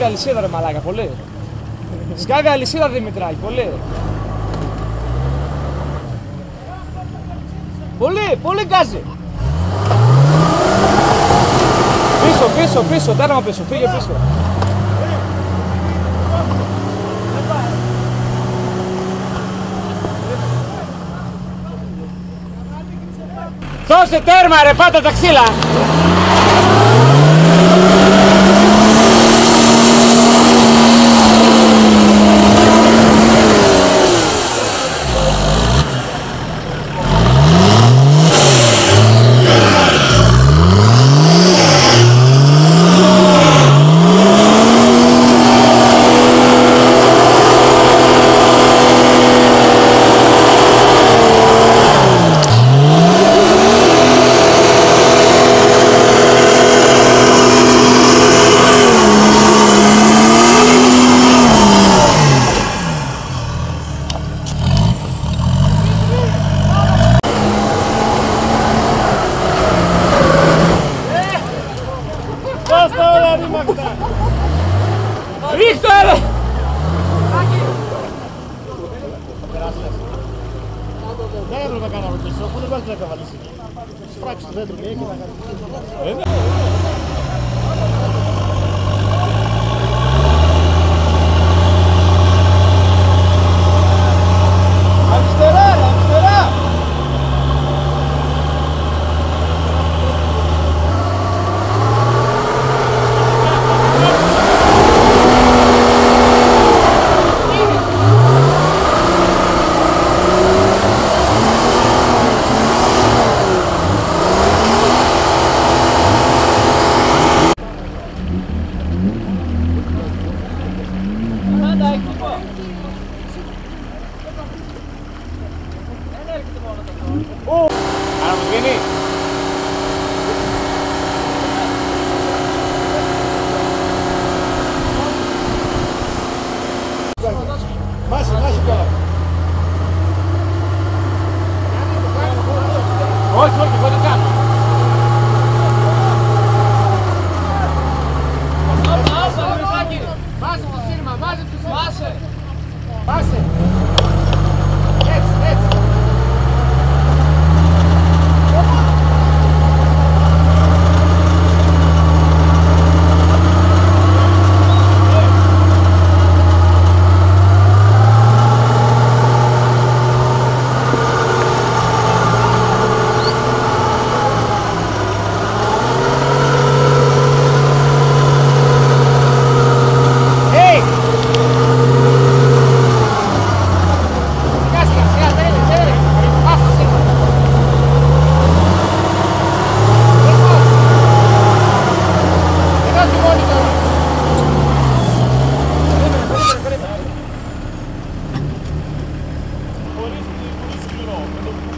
Σκάβει αλυσίδα ρε μαλάκα, πολύ. Σκάβει αλυσίδα Δημητράκη, πολύ. Πολύ, πολύ γκάζι. Πίσω, πίσω, πίσω, τέρμα πίσω, φύγε πίσω. Δώσε τέρμα ρε, πάτε τα ξύλα. Ρίχτω ρε! Δεν έπρεπε να κάναμε πίσω, αφού δεν υπάρχει να καβαλήσει. Σφράξεις το δέντρο και έχει να κάνει. Όχι, όχι, εγώ δεν κάνω. Βάζε το σύρμα, βάζε το σύρμα. Βάζε. Βάζε. Έτσι,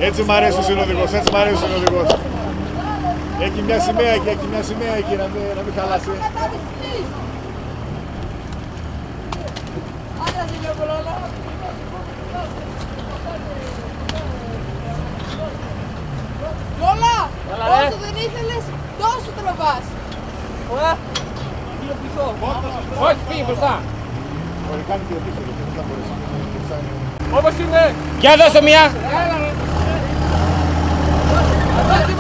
Έτσι μ' αρέσει ο συνοδηγός, έτσι μ' αρέσει ο συνοδηγός. Έχει μια σημαία εκεί, έχει μια σημαία εκεί να μην, να μην χαλάσει. Λόλα, Έλα, ρε. όσο δεν ήθελες, τόσο τραβάς. Ωραία. Γύρω πίσω. Όχι, φύγει μπροστά. Μπορεί κάνει και πίσω, γιατί δεν θα μπορέσει. Όπως είναι. Για δώσε μια. Έλα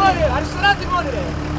مورد هشترات مورد